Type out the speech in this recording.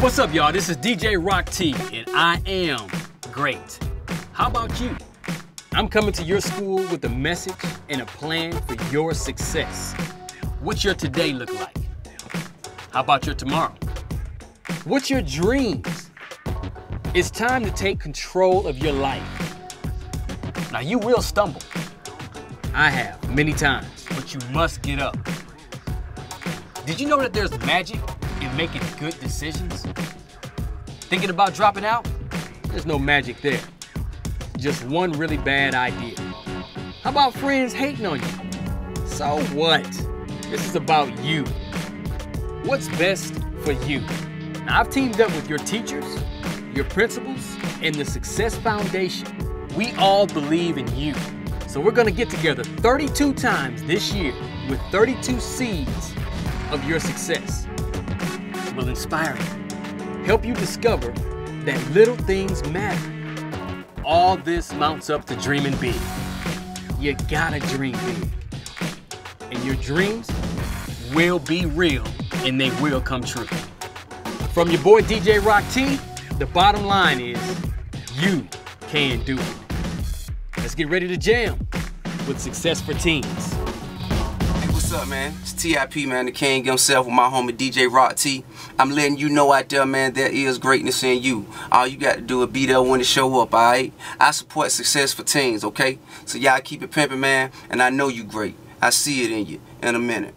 What's up, y'all? This is DJ Rock T, and I am great. How about you? I'm coming to your school with a message and a plan for your success. What's your today look like? How about your tomorrow? What's your dreams? It's time to take control of your life. Now, you will stumble. I have many times, but you must get up. Did you know that there's magic in making good decisions? Thinking about dropping out? There's no magic there. Just one really bad idea. How about friends hating on you? So what? This is about you. What's best for you? Now, I've teamed up with your teachers, your principals, and the Success Foundation. We all believe in you. So we're gonna get together 32 times this year with 32 seeds of your success. We'll inspire you, help you discover that little things matter. All this mounts up to dreaming big. You gotta dream big. And your dreams will be real and they will come true. From your boy DJ Rock T, the bottom line is you can do it. Let's get ready to jam with Success for Teens. What's up, man? It's TIP, man, the king himself with my homie DJ Rock T. I'm letting you know out there, man, there is greatness in you. All you got to do is be there when it show up, alright? I support Success for Teens, okay? So y'all keep it pimping, man, and I know you great. I see it in you in a minute.